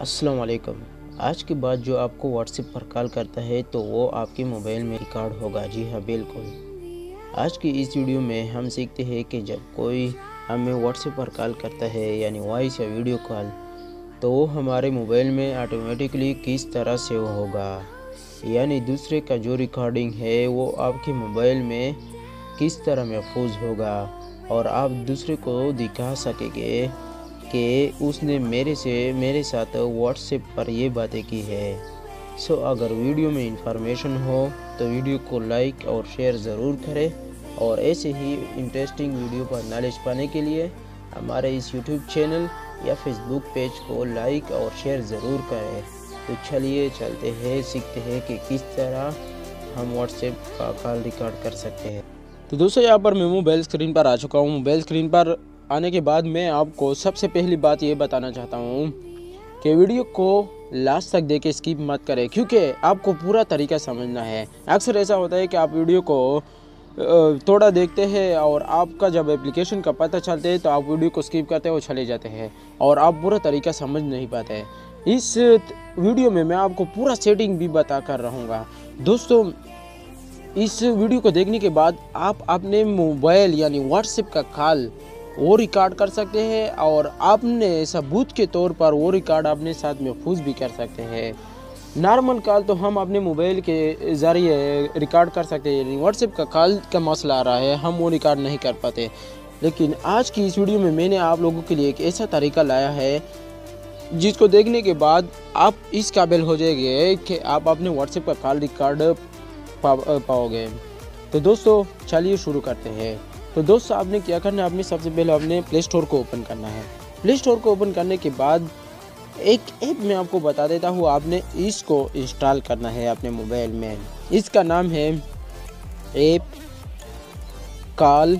अस्सलाम वालेकुम आज के बाद जो आपको व्हाट्सएप पर कॉल करता है तो वो आपके मोबाइल में रिकॉर्ड होगा। जी हाँ बिल्कुल। आज की इस वीडियो में हम सीखते हैं कि जब कोई हमें व्हाट्सएप पर कॉल करता है, यानी वॉइस या वीडियो कॉल तो वो हमारे मोबाइल में ऑटोमेटिकली किस तरह से होगा? यानी दूसरे का जो रिकॉर्डिंग है, वो आपके मोबाइल में किस तरह महफूज होगा? और आप दूसरे को दिखा सकेंगे। कि उसने मेरे से, मेरे साथ व्हाट्सएप पर ये बातें की है। सो अगर वीडियो में इंफॉर्मेशन हो तो वीडियो को लाइक और शेयर ज़रूर करें। और ऐसे ही इंटरेस्टिंग वीडियो पर नॉलेज पाने के लिए हमारे इस यूट्यूब चैनल या फेसबुक पेज को लाइक और शेयर ज़रूर करें। तो चलिए चलते हैं, सीखते हैं कि किस तरह हम व्हाट्सएप का कॉल रिकॉर्ड कर सकते हैं। तो दोस्तों, यहाँ पर मैं मोबाइल स्क्रीन पर आ चुका हूँ। मोबाइल स्क्रीन पर आने के बाद मैं आपको सबसे पहली बात ये बताना चाहता हूँ कि वीडियो को लास्ट तक देखे स्किप मत करें, क्योंकि आपको पूरा तरीका समझना है। अक्सर ऐसा होता है कि आप वीडियो को थोड़ा देखते हैं और आपका जब एप्लीकेशन का पता चलते है तो आप वीडियो को स्किप करते हो चले जाते हैं और आप पूरा तरीका समझ नहीं पाते। इस वीडियो में मैं आपको पूरा सेटिंग भी बता कर रहूँगा। दोस्तों, इस वीडियो को देखने के बाद आप अपने मोबाइल यानी व्हाट्सएप का कॉल वो रिकॉर्ड कर सकते हैं और आपने सबूत के तौर पर वो रिकॉर्ड अपने साथ महफूज भी कर सकते हैं। नॉर्मल कॉल तो हम अपने मोबाइल के ज़रिए रिकॉर्ड कर सकते हैं व्हाट्सएप का कॉल का मसला आ रहा है हम वो रिकॉर्ड नहीं कर पाते। लेकिन आज की इस वीडियो में मैंने आप लोगों के लिए एक ऐसा तरीका लाया है जिसको देखने के बाद आप इस काबिल हो जाएँगे कि आप अपने व्हाट्सएप का कॉल रिकॉर्ड पा, पाओगे। तो दोस्तों चलिए शुरू करते हैं। तो दोस्तों, आपने क्या करना है? आपने सबसे पहले आपने प्ले स्टोर को ओपन करना है। प्ले स्टोर को ओपन करने के बाद एक ऐप मैं आपको बता देता हूँ, आपने इसको इंस्टॉल करना है अपने मोबाइल में। इसका नाम है ऐप कॉल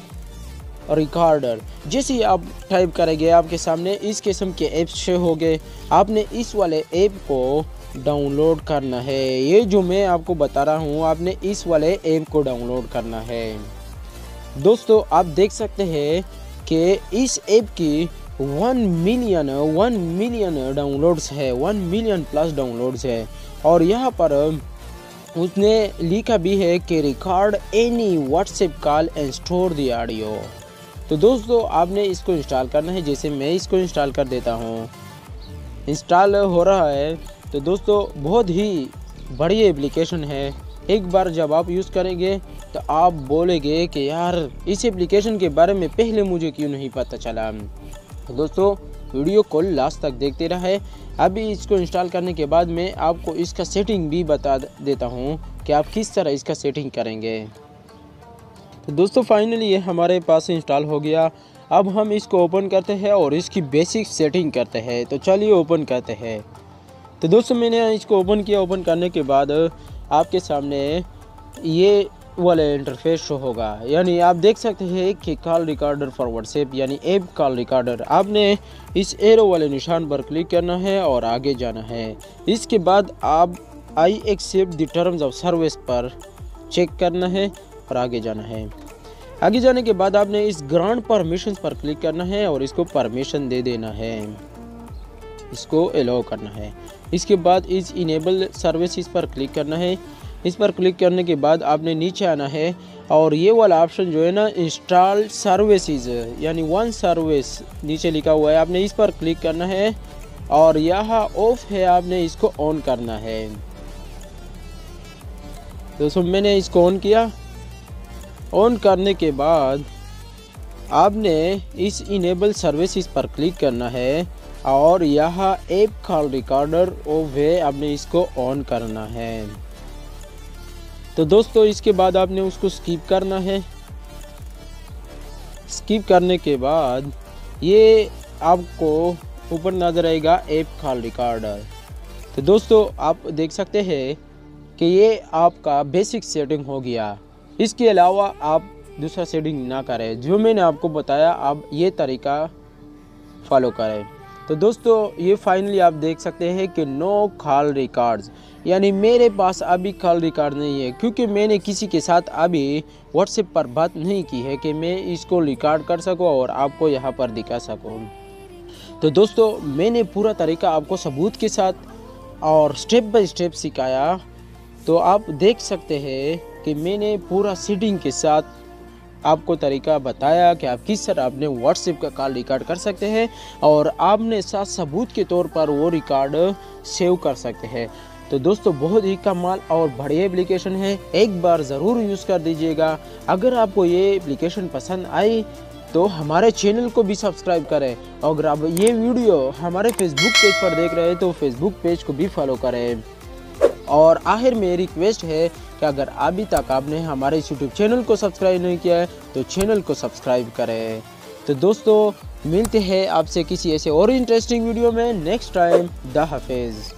रिकॉर्डर जैसे ही आप टाइप करेंगे, आपके सामने इस किस्म के ऐप शो हो गए आपने इस वाले ऐप को डाउनलोड करना है। ये जो मैं आपको बता रहा हूँ, आपने इस वाले ऐप को डाउनलोड करना है। दोस्तों, आप देख सकते हैं कि इस ऐप की one million one million downloads है वन मिलियन प्लस डाउनलोड्स है। और यहाँ पर उसने लिखा भी है कि record any WhatsApp call and store the audio तो दोस्तों, आपने इसको इंस्टॉल करना है, जैसे मैं इसको इंस्टॉल कर देता हूँ। इंस्टॉल हो रहा है। तो दोस्तों, बहुत ही बड़ी एप्लीकेशन है। एक बार जब आप यूज़ करेंगे तो आप बोलेंगे कि यार, इस एप्लीकेशन के बारे में पहले मुझे क्यों नहीं पता चला? दोस्तों, वीडियो को लास्ट तक देखते रहे। अभी इसको इंस्टॉल करने के बाद मैं आपको इसका सेटिंग भी बता देता हूँ कि आप किस तरह इसका सेटिंग करेंगे। तो दोस्तों फाइनली ये हमारे पास इंस्टॉल हो गया। अब हम इसको ओपन करते हैं और इसकी बेसिक सेटिंग करते हैं। तो चलिए ओपन करते हैं। तो दोस्तों, मैंने इसको ओपन किया। ओपन करने के बाद आपके सामने ये वाला इंटरफेस शो होगा। यानी आप देख सकते हैं कि कॉल रिकॉर्डर फॉर व्हाट्सएप यानी ऐप कॉल रिकॉर्डर आपने इस एरो वाले निशान पर क्लिक करना है और आगे जाना है। इसके बाद आप I accept the terms of service पर चेक करना है और आगे जाना है। आगे जाने के बाद आपने इस ग्रांड परमिशन पर क्लिक करना है और इसको परमिशन दे देना है। इसको अलाउ करना है। इसके बाद इस इनेबल सर्विसेज़ पर क्लिक करना है। इस पर क्लिक करने के बाद आपने नीचे आना है और ये वाला ऑप्शन जो है ना इंस्टॉल सर्विसेज़ यानी वन सर्विस नीचे लिखा हुआ है। आपने इस पर क्लिक करना है और यहाँ ऑफ़ है, आपने इसको ऑन करना है। दोस्तों मैंने इसको ऑन किया। ऑन करने के बाद आपने इस इनेबल सर्विसेज़ पर क्लिक करना है। और यह ऐप कॉल रिकॉर्डर ऑफ़ है आपने इसको ऑन करना है। तो दोस्तों, इसके बाद आपने उसको स्किप करना है। स्किप करने के बाद ये आपको ऊपर नज़र आएगा ऐप कॉल रिकॉर्डर तो दोस्तों, आप देख सकते हैं कि ये आपका बेसिक सेटिंग हो गया। इसके अलावा आप दूसरा सेटिंग ना करें। जो मैंने आपको बताया, आप ये तरीका फॉलो करें। तो दोस्तों, ये फाइनली आप देख सकते हैं कि नो कॉल रिकॉर्ड्स यानी मेरे पास अभी कॉल रिकॉर्ड नहीं है, क्योंकि मैंने किसी के साथ अभी व्हाट्सएप पर बात नहीं की है कि मैं इसको रिकॉर्ड कर सकूँ और आपको यहाँ पर दिखा सकूँ। तो दोस्तों, मैंने पूरा तरीका आपको सबूत के साथ और स्टेप बाय स्टेप सिखाया। तो आप देख सकते हैं कि मैंने पूरा सीटिंग के साथ आपको तरीका बताया कि आप किस तरह अपने व्हाट्सएप का कॉल रिकॉर्ड कर सकते हैं और आपने साथ सबूत के तौर पर वो रिकॉर्ड सेव कर सकते हैं। तो दोस्तों, बहुत ही कमाल और बढ़िया एप्लीकेशन है। एक बार ज़रूर यूज़ कर दीजिएगा। अगर आपको ये एप्लीकेशन पसंद आई तो हमारे चैनल को भी सब्सक्राइब करें। और अगर आप ये वीडियो हमारे फेसबुक पेज पर देख रहे हैं तो फेसबुक पेज को भी फॉलो करें। और आखिर में रिक्वेस्ट है कि अगर अभी तक आपने हमारे इस यूट्यूब चैनल को सब्सक्राइब नहीं किया है तो चैनल को सब्सक्राइब करें। तो दोस्तों, मिलते हैं आपसे किसी ऐसे और इंटरेस्टिंग वीडियो में नेक्स्ट टाइम द हाफिज़।